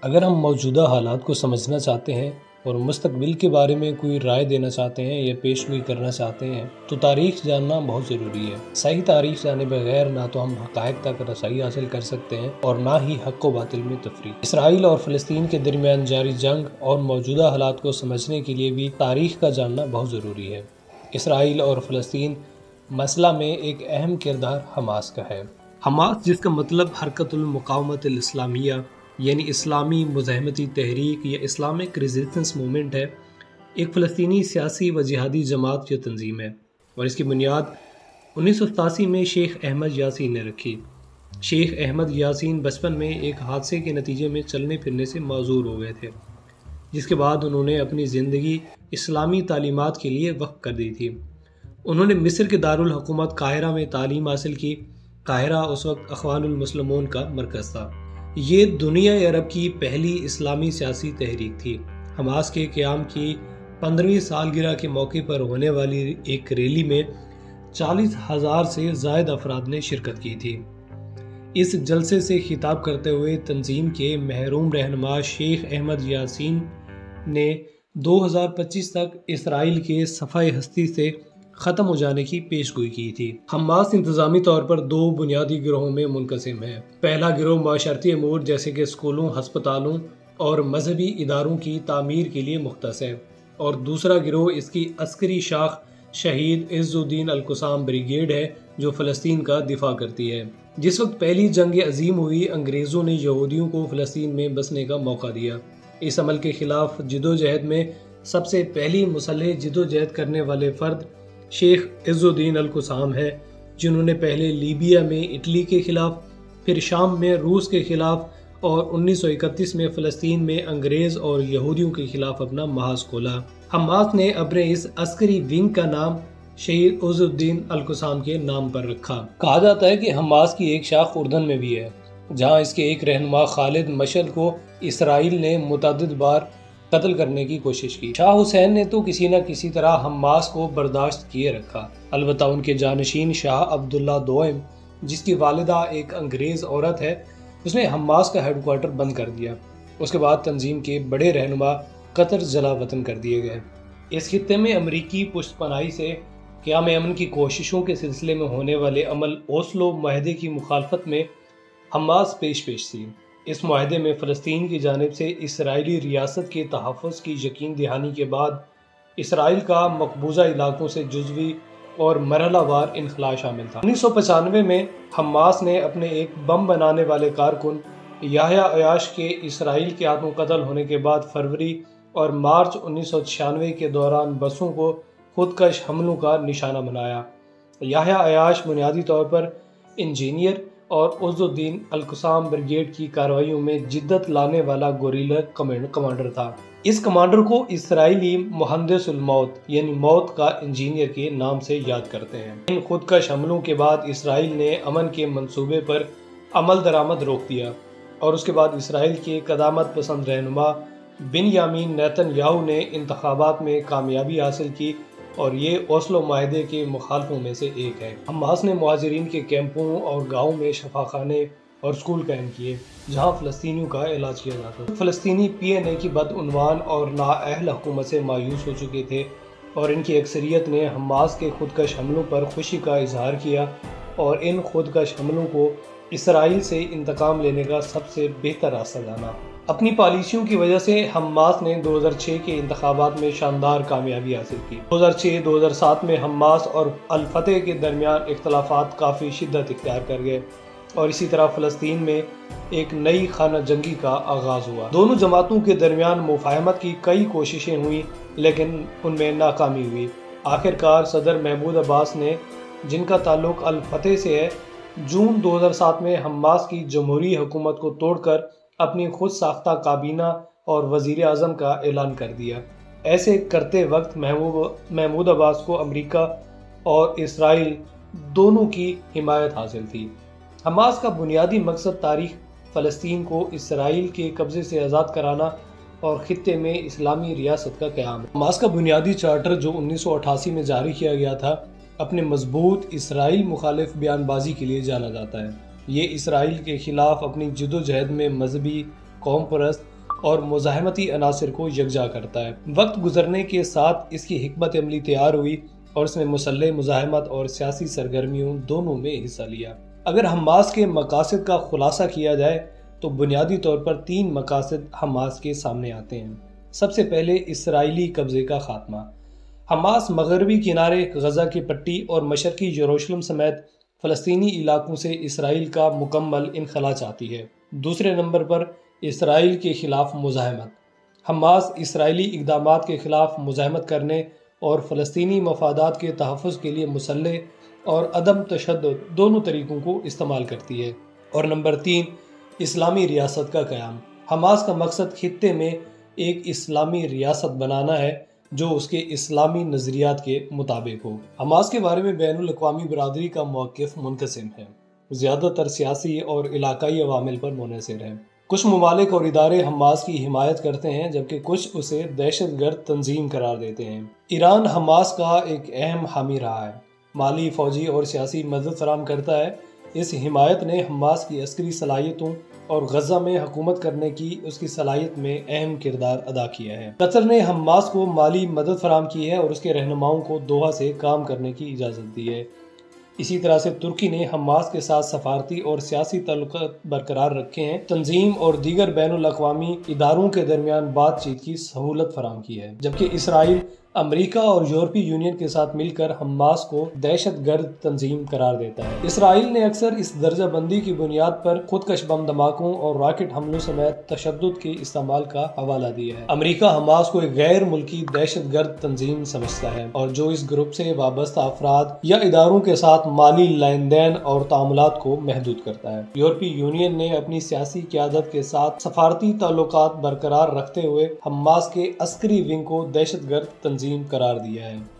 اگر ہم موجودہ حالات کو سمجھنا چاہتے ہیں اور مستقبل کے بارے میں کوئی رائے دینا چاہتے ہیں یا پیشگوئی کرنا چاہتے ہیں، تو تاریخ جاننا بہت ضروری ہے۔ صحیح تاریخ جانے بغیر نہ تو ہم حقائق تک رسائی حاصل کر سکتے ہیں اور نہ ہی حق و باطل میں تفریح اسرائیل اور فلسطین کے درمیان جاری جنگ اور موجودہ حالات کو سمجھنے کے لیے بھی تاریخ کا جاننا بہت ضروری ہے۔ اسرائیل اور فلسطین مسئلہ میں ایک اہم کردار حماس کا ہے۔ حماس، جس کا مطلب حرکت المقامت الاسلامیہ یعنی اسلامی مزاحمتی تحریک یا اسلامک ریزسٹنس مومنٹ ہے، ایک فلسطینی سیاسی و جہادی جماعت یا تنظیم ہے۔ اور اس کی بنیاد انیس سو ستاسی میں شیخ احمد یاسین نے رکھی۔ شیخ احمد یاسین بچپن میں ایک حادثے کے نتیجے میں چلنے پھرنے سے معذور ہو گئے تھے، جس کے بعد انہوں نے اپنی زندگی اسلامی تعلیمات کے لیے وقف کر دی تھی۔ انہوں نے مصر کے دارالحکومت قاہرہ میں تعلیم حاصل کی۔ قاہرہ اس وقت اخوان المسلمون کا مرکز تھا۔ یہ دنیا عرب کی پہلی اسلامی سیاسی تحریک تھی۔ حماس کے قیام کی پندرہویں سالگرہ کے موقع پر ہونے والی ایک ریلی میں چالیس ہزار سے زائد افراد نے شرکت کی تھی۔ اس جلسے سے خطاب کرتے ہوئے تنظیم کے محروم رہنما شیخ احمد یاسین نے دو ہزار پچیس تک اسرائیل کے صفحہ ہستی سے ختم ہو جانے کی پیش گوئی کی تھی۔ حماس انتظامی طور پر دو بنیادی گروہوں میں منقسم ہے پہلا گروہ معاشرتی امور جیسے کہ اسکولوں ہسپتالوں اور مذہبی اداروں کی تعمیر کے لیے مختص ہے اور دوسرا گروہ اس کی عسکری شاخ شہید عز الدین القسام بریگیڈ ہے، جو فلسطین کا دفاع کرتی ہے۔ جس وقت پہلی جنگ عظیم ہوئی، انگریزوں نے یہودیوں کو فلسطین میں بسنے کا موقع دیا۔ اس عمل کے خلاف جد و جہد میں سب سے پہلی مسلح جد و جہد کرنے والے فرد شیخ عز الدین القسام ہے، جنہوں نے پہلے لیبیا میں اٹلی کے خلاف، پھر شام میں روس کے خلاف اور انیس سو اکتیس میں فلسطین میں انگریز اور یہودیوں کے خلاف اپنا محاذ کھولا۔ حماس نے اپنے اس عسکری ونگ کا نام شہید عز الدین القسام کے نام پر رکھا۔ کہا جاتا ہے کہ حماس کی ایک شاخ اردن میں بھی ہے، جہاں اس کے ایک رہنما خالد مشل کو اسرائیل نے متعدد بار قتل کرنے کی کوشش کی۔ شاہ حسین نے تو کسی نہ کسی طرح حماس کو برداشت کیے رکھا۔ البتہ ان کے جانشین شاہ عبداللہ دوئم، جس کی والدہ ایک انگریز عورت ہے، اس نے حماس کا ہیڈ کوارٹر بند کر دیا۔ اس کے بعد تنظیم کے بڑے رہنما قطر جلا وطن کر دیے گئے۔ اس خطے میں امریکی پشت پناہی سے قیام امن کی کوششوں کے سلسلے میں ہونے والے عمل اوسلو معاہدے کی مخالفت میں حماس پیش پیش تھی۔ اس معاہدے میں فلسطین کی جانب سے اسرائیلی ریاست کے تحفظ کی یقین دہانی کے بعد اسرائیل کا مقبوضہ علاقوں سے جزوی اور مرحلہ وار انخلاء شامل تھا۔ انیس سو پچانوے میں حماس نے اپنے ایک بم بنانے والے کارکن یاہیا عیاش کے اسرائیل کے ہاتھوں قتل ہونے کے بعد فروری اور مارچ انیس سو چھیانوے کے دوران بسوں کو خودکش حملوں کا نشانہ بنایا۔ یاہیا عیاش بنیادی طور پر انجینئر اور عز الدین القسام بریگیڈ کی کارروائیوں میں جدت لانے والا گوریلا کمانڈر تھا۔ اس کمانڈر کو اسرائیلی مہندس الموت یعنی موت کا انجینئر کے نام سے یاد کرتے ہیں۔ ان خودکش حملوں کے بعد اسرائیل نے امن کے منصوبے پر عمل درآمد روک دیا اور اس کے بعد اسرائیل کے قدامت پسند رہنما بن یامین نیتن یاہو نے انتخابات میں کامیابی حاصل کی۔ اور یہ اوسلو معاہدے کے مخالفوں میں سے ایک ہے۔ حماس نے مہاجرین کے کیمپوں اور گاؤں میں شفاخانے اور سکول قائم کیے، جہاں فلسطینیوں کا علاج کیا جاتا فلسطینی پی این اے کی بدعنوان اور نااہل حکومت سے مایوس ہو چکے تھے اور ان کی اکثریت نے حماس کے خودکش حملوں پر خوشی کا اظہار کیا اور ان خودکش حملوں کو اسرائیل سے انتقام لینے کا سب سے بہتر راستہ جانا۔ اپنی پالیسیوں کی وجہ سے حماس نے دو ہزار چھ کے انتخابات میں شاندار کامیابی حاصل کی۔ دو ہزار چھ دو ہزار سات میں حماس اور الفتح کے درمیان اختلافات کافی شدت اختیار کر گئے اور اسی طرح فلسطین میں ایک نئی خانہ جنگی کا آغاز ہوا۔ دونوں جماعتوں کے درمیان مفاہمت کی کئی کوششیں ہوئیں، لیکن ان میں ناکامی ہوئی۔ آخرکار صدر محمود عباس نے، جن کا تعلق الفتح سے ہے، جون دو ہزار سات میں حماس کی جمہوری حکومت کو توڑ کر اپنی خود ساختہ کابینہ اور وزیر اعظم کا اعلان کر دیا۔ ایسے کرتے وقت محمود محمود عباس کو امریکہ اور اسرائیل دونوں کی حمایت حاصل تھی۔ حماس کا بنیادی مقصد تاریخ فلسطین کو اسرائیل کے قبضے سے آزاد کرانا اور خطے میں اسلامی ریاست کا قیام۔ ہے حماس کا بنیادی چارٹر جو انیس سو اٹھاسی میں جاری کیا گیا تھا، اپنے مضبوط اسرائیل مخالف بیان بازی کے لیے جانا جاتا ہے۔ یہ اسرائیل کے خلاف اپنی جد و جہد میں مذہبی، قوم پرست اور مزاحمتی عناصر کو یکجا کرتا ہے۔ وقت گزرنے کے ساتھ اس کی حکمت عملی تیار ہوئی اور اس نے مسلح، مزاحمت اور سیاسی سرگرمیوں دونوں میں حصہ لیا۔ اگر حماس کے مقاصد کا خلاصہ کیا جائے تو بنیادی طور پر تین مقاصد حماس کے سامنے آتے ہیں۔ سب سے پہلے اسرائیلی قبضے کا خاتمہ۔ حماس مغربی کنارے غزہ کی پٹی اور مشرقی یروشلم سمیت فلسطینی علاقوں سے اسرائیل کا مکمل انخلا چاہتی ہے۔ دوسرے نمبر پر اسرائیل کے خلاف مزاحمت۔ حماس اسرائیلی اقدامات کے خلاف مزاحمت کرنے اور فلسطینی مفادات کے تحفظ کے لیے مسلح اور عدم تشدد دونوں طریقوں کو استعمال کرتی ہے۔ اور نمبر تین، اسلامی ریاست کا قیام۔ حماس کا مقصد خطے میں ایک اسلامی ریاست بنانا ہے۔ جو اس کے اسلامی نظریات کے مطابق ہو۔ حماس کے بارے میں بین الاقوامی برادری کا موقف منقسم ہے۔ زیادہ تر سیاسی اور علاقائی عوامل پر منحصر ہے۔ کچھ ممالک اور ادارے حماس کی حمایت کرتے ہیں، جبکہ کچھ اسے دہشت گرد تنظیم قرار دیتے ہیں۔ ایران حماس کا ایک اہم حامی رہا ہے۔ مالی، فوجی اور سیاسی مدد فراہم کرتا ہے۔ اس حمایت نے حماس کی عسکری صلاحیتوں اور غزہ میں حکومت کرنے کی اس کی صلاحیت میں اہم کردار ادا کیا ہے قطر نے حماس کو مالی مدد فراہم کی ہے اور اس کے رہنماؤں کو دوحہ سے کام کرنے کی اجازت دی ہے۔ اسی طرح سے ترکی نے حماس کے ساتھ سفارتی اور سیاسی تعلقات برقرار رکھے ہیں۔ تنظیم اور دیگر بین الاقوامی اداروں کے درمیان بات چیت کی سہولت فراہم کی ہے، جبکہ اسرائیل امریکہ اور یورپی یونین کے ساتھ مل کر حماس کو دہشت گرد تنظیم قرار دیتا ہے۔ اسرائیل نے اکثر اس درجہ بندی کی بنیاد پر خودکش بم دھماکوں اور راکٹ حملوں سمیت تشدد کے استعمال کا حوالہ دیا ہے۔ امریکہ حماس کو ایک غیر ملکی دہشت گرد تنظیم سمجھتا ہے اور جو اس گروپ سے وابستہ افراد یا اداروں کے ساتھ مالی لین دین اور تعاملات کو محدود کرتا ہے۔ یورپی یونین نے اپنی سیاسی قیادت کے ساتھ سفارتی تعلقات برقرار رکھتے ہوئے حماس کے عسکری ونگ کو دہشت گرد تنظیم قرار دیا ہے۔